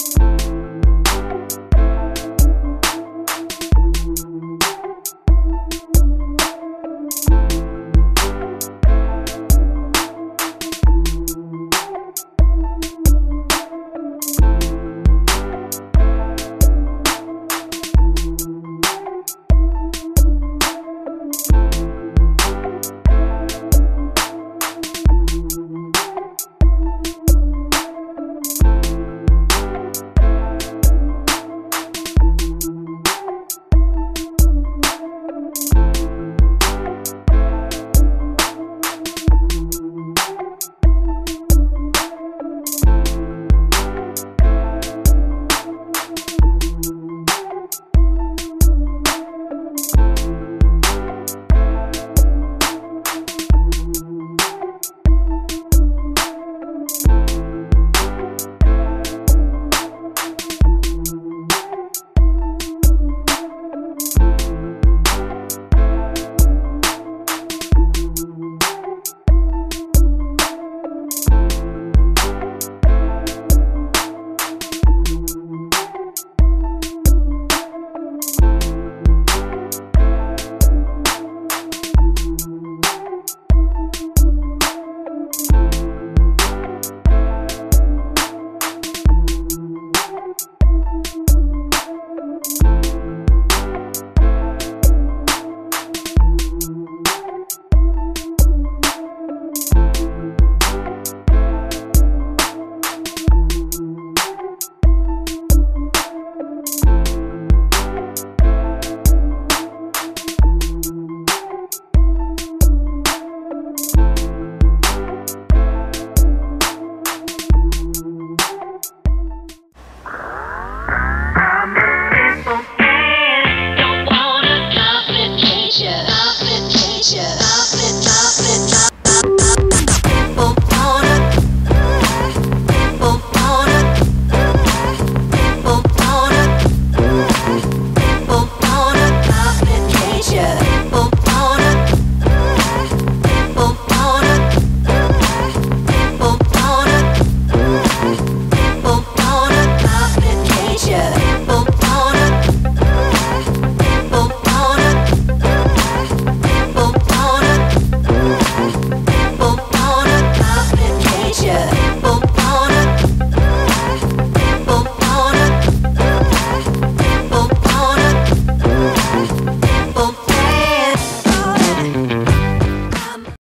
you